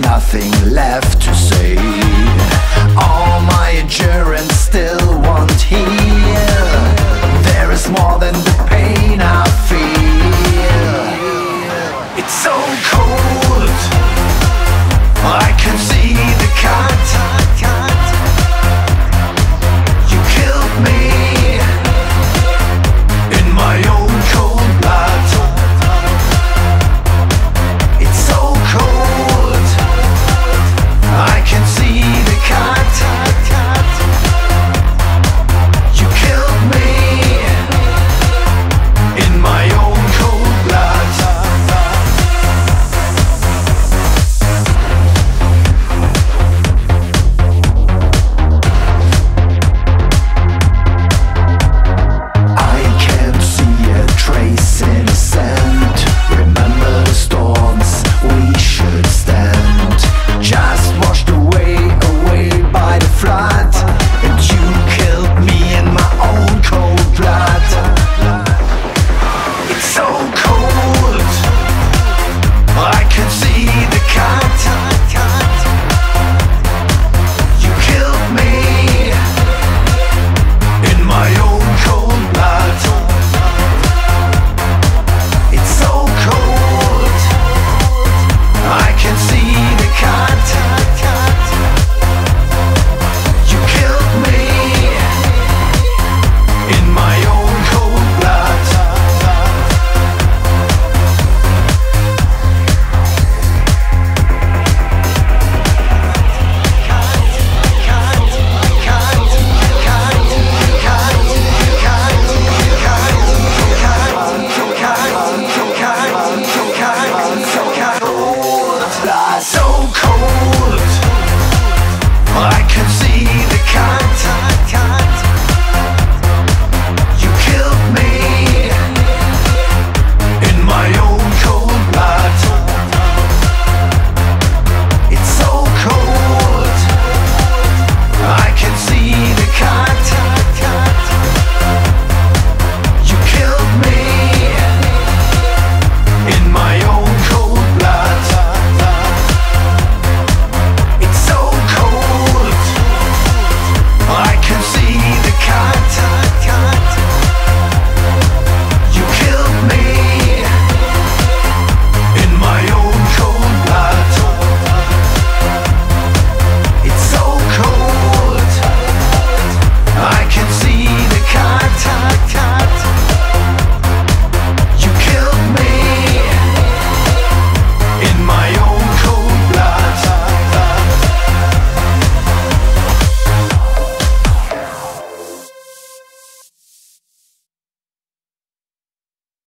Nothing left to say. All my endurance still won't heal